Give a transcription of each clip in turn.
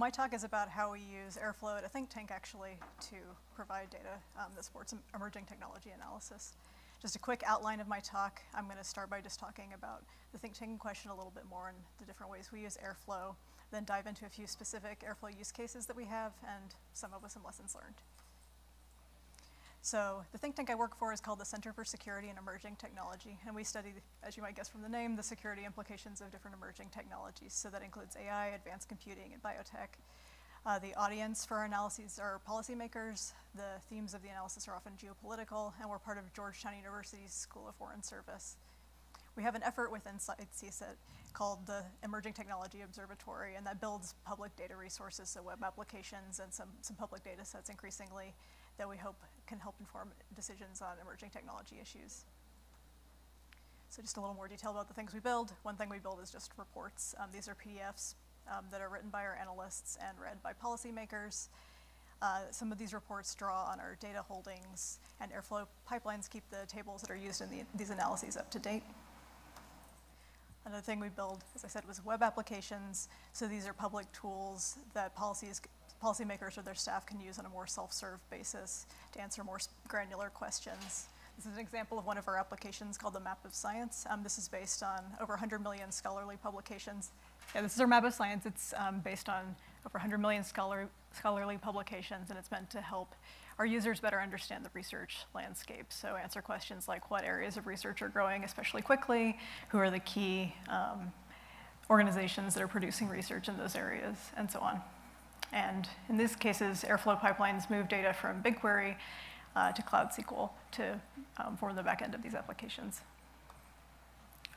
My talk is about how we use Airflow at a think tank actually to provide data um, that supports emerging technology analysis. Just a quick outline of my talk. I'm going to start by just talking about the think tank question a little bit more and the different ways we use Airflow, then dive into a few specific Airflow use cases that we have and some of with some lessons learned. So the think tank I work for is called the Center for Security and Emerging Technology, and we study, as you might guess from the name, the security implications of different emerging technologies. So that includes AI, advanced computing, and biotech. Uh, the audience for our analyses are policymakers. The themes of the analysis are often geopolitical, and we're part of Georgetown University's School of Foreign Service. We have an effort within CSET called the Emerging Technology Observatory, and that builds public data resources, so web applications and some, some public data sets increasingly that we hope can help inform decisions on emerging technology issues. So just a little more detail about the things we build. One thing we build is just reports. Um, these are PDFs um, that are written by our analysts and read by policymakers. Uh, some of these reports draw on our data holdings, and Airflow pipelines keep the tables that are used in the, these analyses up to date. Another thing we build, as I said, was web applications. So these are public tools that policies policymakers or their staff can use on a more self-serve basis to answer more granular questions. This is an example of one of our applications called the Map of Science. Um, this is based on over 100 million scholarly publications. Yeah, this is our Map of Science. It's um, based on over 100 million scholar, scholarly publications, and it's meant to help our users better understand the research landscape. So answer questions like what areas of research are growing especially quickly, who are the key um, organizations that are producing research in those areas, and so on. And in these cases, Airflow pipelines move data from BigQuery uh, to Cloud SQL to um, form the backend of these applications.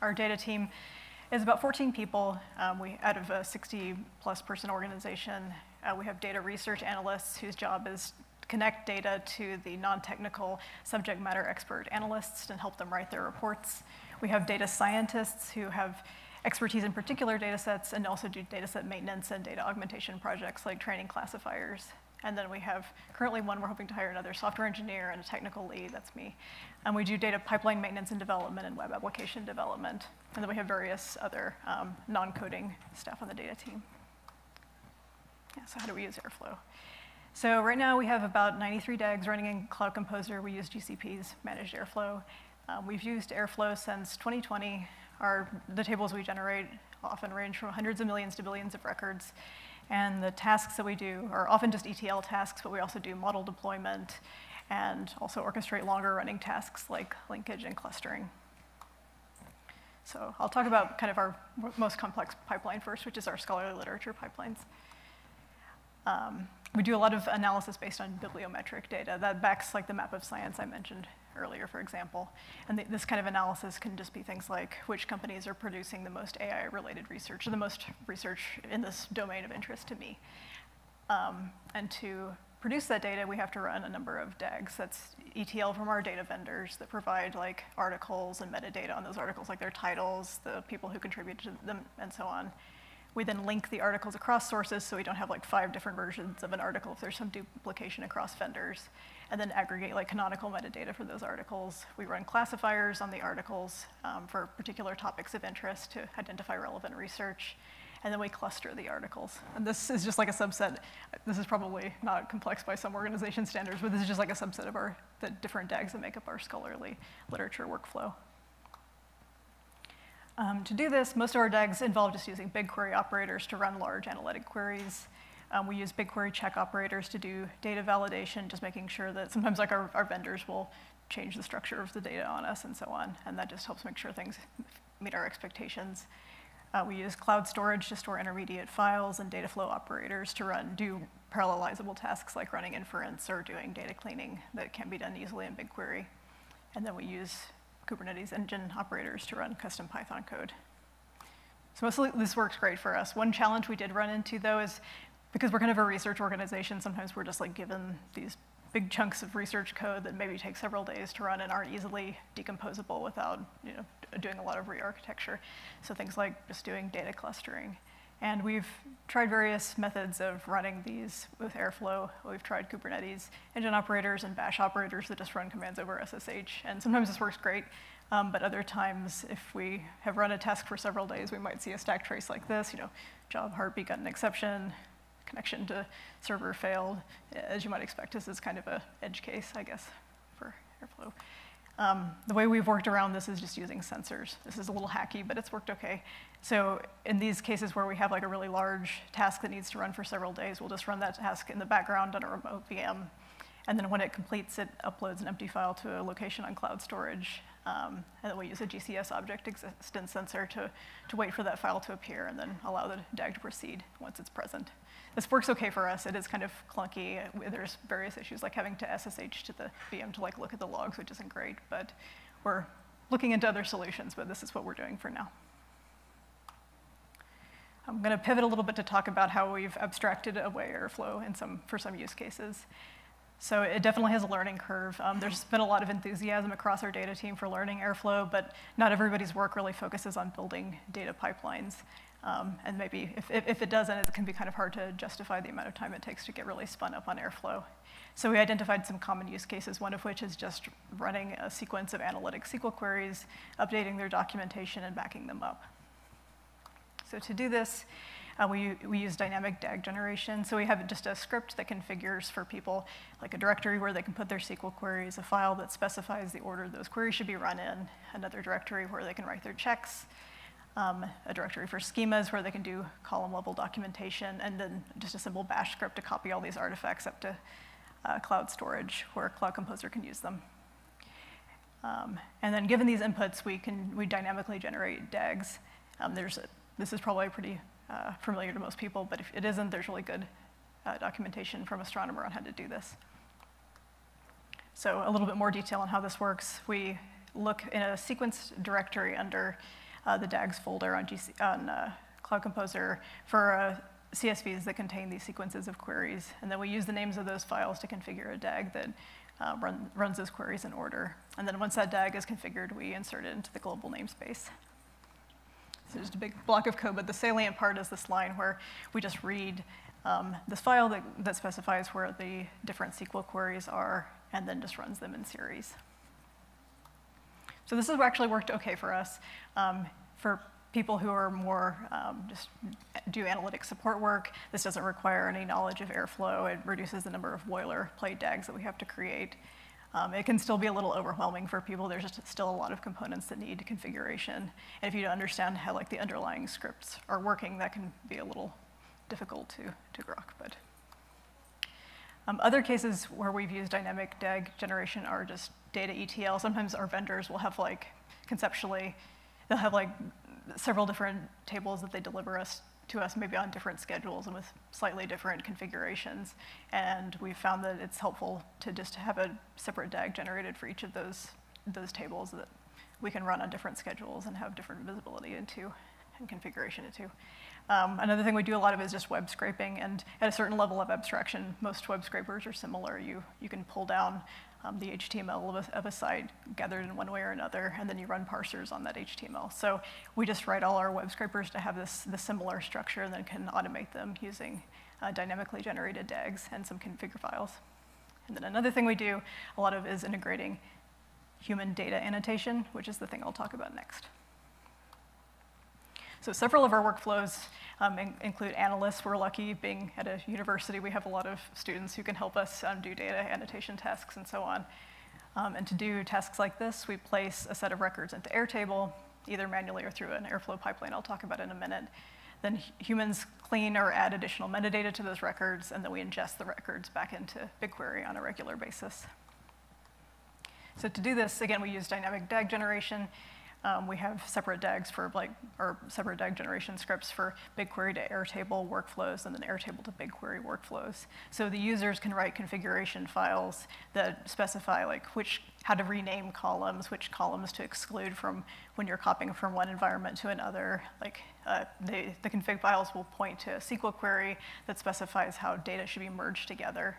Our data team is about 14 people. Um, we, out of a 60 plus person organization, uh, we have data research analysts whose job is to connect data to the non-technical subject matter expert analysts and help them write their reports. We have data scientists who have expertise in particular data sets and also do data set maintenance and data augmentation projects like training classifiers. And then we have currently one, we're hoping to hire another software engineer and a technical lead, that's me. And we do data pipeline maintenance and development and web application development. And then we have various other um, non-coding staff on the data team. Yeah, so how do we use Airflow? So right now we have about 93 DAGs running in Cloud Composer. We use GCP's managed Airflow. Um, we've used Airflow since 2020. Our, the tables we generate often range from hundreds of millions to billions of records. And the tasks that we do are often just ETL tasks, but we also do model deployment and also orchestrate longer running tasks like linkage and clustering. So I'll talk about kind of our most complex pipeline first, which is our scholarly literature pipelines. Um, we do a lot of analysis based on bibliometric data that backs like the map of science I mentioned earlier, for example. And th this kind of analysis can just be things like which companies are producing the most AI-related research, or the most research in this domain of interest to me. Um, and to produce that data, we have to run a number of DAGs. That's ETL from our data vendors that provide like articles and metadata on those articles, like their titles, the people who contributed to them, and so on. We then link the articles across sources so we don't have like five different versions of an article if there's some duplication across vendors and then aggregate like canonical metadata for those articles. We run classifiers on the articles um, for particular topics of interest to identify relevant research. And then we cluster the articles. And this is just like a subset. This is probably not complex by some organization standards, but this is just like a subset of our, the different DAGs that make up our scholarly literature workflow. Um, to do this, most of our DAGs involve just using BigQuery operators to run large analytic queries. Um, we use BigQuery check operators to do data validation, just making sure that sometimes like our, our vendors will change the structure of the data on us and so on, and that just helps make sure things meet our expectations. Uh, we use cloud storage to store intermediate files and data flow operators to run, do parallelizable tasks like running inference or doing data cleaning that can be done easily in BigQuery. And then we use Kubernetes engine operators to run custom Python code. So mostly this works great for us. One challenge we did run into though is because we're kind of a research organization, sometimes we're just like given these big chunks of research code that maybe take several days to run and aren't easily decomposable without you know, doing a lot of re-architecture. So things like just doing data clustering. And we've tried various methods of running these with Airflow. We've tried Kubernetes engine operators and bash operators that just run commands over SSH. And sometimes this works great, um, but other times, if we have run a task for several days, we might see a stack trace like this, you know, job heartbeat got an exception, connection to server failed. As you might expect, this is kind of a edge case, I guess, for Airflow. Um, the way we've worked around this is just using sensors. This is a little hacky, but it's worked okay. So in these cases where we have like a really large task that needs to run for several days, we'll just run that task in the background on a remote VM. And then when it completes, it uploads an empty file to a location on cloud storage. Um, and then we use a GCS object existence sensor to, to wait for that file to appear and then allow the DAG to proceed once it's present. This works okay for us. It is kind of clunky. There's various issues like having to SSH to the VM to like look at the logs, which isn't great, but we're looking into other solutions, but this is what we're doing for now. I'm going to pivot a little bit to talk about how we've abstracted away Airflow in some, for some use cases. So it definitely has a learning curve. Um, there's been a lot of enthusiasm across our data team for learning Airflow, but not everybody's work really focuses on building data pipelines. Um, and maybe if, if, if, it doesn't, it can be kind of hard to justify the amount of time it takes to get really spun up on Airflow. So we identified some common use cases, one of which is just running a sequence of analytic SQL queries, updating their documentation, and backing them up. So to do this, uh, we, we use dynamic DAG generation. So we have just a script that configures for people like a directory where they can put their SQL queries, a file that specifies the order those queries should be run in, another directory where they can write their checks, um, a directory for schemas where they can do column level documentation, and then just a simple bash script to copy all these artifacts up to uh, cloud storage where Cloud Composer can use them. Um, and then given these inputs, we can we dynamically generate DAGs. Um, there's a, this is probably a pretty uh, familiar to most people, but if it isn't, there's really good uh, documentation from Astronomer on how to do this. So a little bit more detail on how this works. We look in a sequence directory under uh, the DAGs folder on, GC, on uh, Cloud Composer for uh, CSVs that contain these sequences of queries. And then we use the names of those files to configure a DAG that uh, run, runs those queries in order. And then once that DAG is configured, we insert it into the global namespace. So just a big block of code, but the salient part is this line where we just read um, this file that, that specifies where the different SQL queries are and then just runs them in series. So this has actually worked okay for us. Um, for people who are more um, just do analytic support work, this doesn't require any knowledge of Airflow. It reduces the number of boilerplate DAGs that we have to create. Um, it can still be a little overwhelming for people. There's just still a lot of components that need configuration. And if you don't understand how like the underlying scripts are working, that can be a little difficult to, to grok. But um, other cases where we've used dynamic DAG generation are just data ETL. Sometimes our vendors will have like conceptually, they'll have like several different tables that they deliver us to us maybe on different schedules and with slightly different configurations. And we've found that it's helpful to just have a separate DAG generated for each of those, those tables that we can run on different schedules and have different visibility into and configuration into. Um, another thing we do a lot of is just web scraping, and at a certain level of abstraction, most web scrapers are similar. You, you can pull down um, the HTML of a, of a, site gathered in one way or another, and then you run parsers on that HTML. So we just write all our web scrapers to have this, this similar structure and then can automate them using uh, dynamically generated DAGs and some configure files. And then another thing we do a lot of is integrating human data annotation, which is the thing I'll talk about next. So several of our workflows um, in, include analysts. We're lucky being at a university, we have a lot of students who can help us um, do data annotation tasks and so on. Um, and to do tasks like this, we place a set of records into Airtable, either manually or through an Airflow pipeline I'll talk about in a minute. Then humans clean or add additional metadata to those records, and then we ingest the records back into BigQuery on a regular basis. So to do this, again, we use dynamic DAG generation. Um, we have separate DAGs for like, or separate DAG generation scripts for BigQuery to Airtable workflows and then Airtable to BigQuery workflows. So the users can write configuration files that specify like which, how to rename columns, which columns to exclude from when you're copying from one environment to another. Like uh, they, the config files will point to a SQL query that specifies how data should be merged together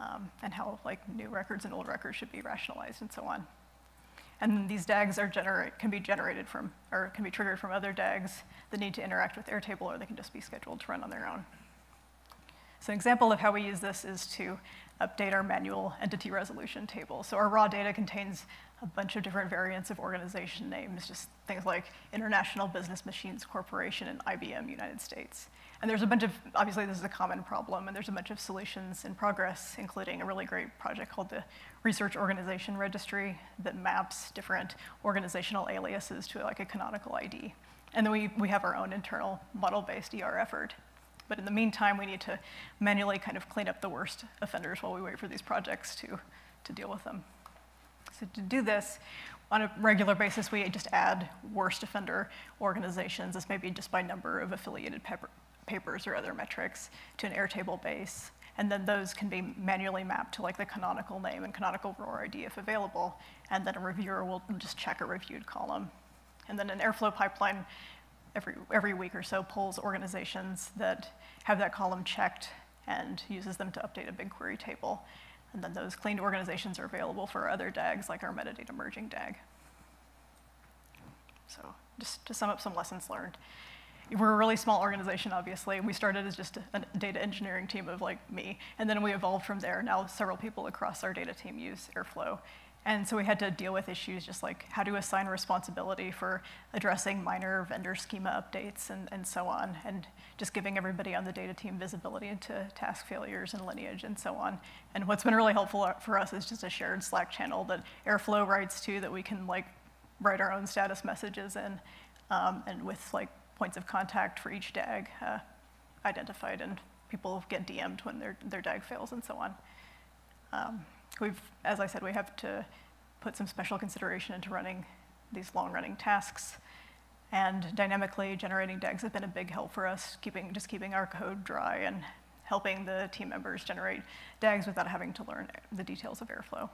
um, and how like new records and old records should be rationalized and so on. And these DAGs are generate, can be generated from, or can be triggered from other DAGs that need to interact with Airtable, or they can just be scheduled to run on their own. So an example of how we use this is to update our manual entity resolution table. So our raw data contains a bunch of different variants of organization names, just things like International Business Machines Corporation and IBM United States. And there's a bunch of, obviously this is a common problem, and there's a bunch of solutions in progress, including a really great project called the Research Organization Registry that maps different organizational aliases to like a canonical ID. And then we, we have our own internal model-based ER effort. But in the meantime, we need to manually kind of clean up the worst offenders while we wait for these projects to, to deal with them. So to do this, on a regular basis, we just add worst offender organizations, this may be just by number of affiliated paper, papers or other metrics, to an Airtable base. And then those can be manually mapped to like the canonical name and canonical ROR ID if available. And then a reviewer will just check a reviewed column. And then an Airflow pipeline every, every week or so pulls organizations that have that column checked and uses them to update a BigQuery table. And then those cleaned organizations are available for other DAGs, like our metadata merging DAG. So just to sum up some lessons learned. We're a really small organization, obviously. We started as just a data engineering team of like me, and then we evolved from there. Now several people across our data team use Airflow. And so we had to deal with issues just like how to assign responsibility for addressing minor vendor schema updates and, and so on, and just giving everybody on the data team visibility into task failures and lineage and so on. And what's been really helpful for us is just a shared Slack channel that Airflow writes to that we can like write our own status messages in, um, and with like points of contact for each DAG uh, identified, and people get DM'd when their, their DAG fails and so on. Um, we've, as I said, we have to put some special consideration into running these long-running tasks. And dynamically generating DAGs have been a big help for us, keeping, just keeping our code dry and helping the team members generate DAGs without having to learn the details of Airflow.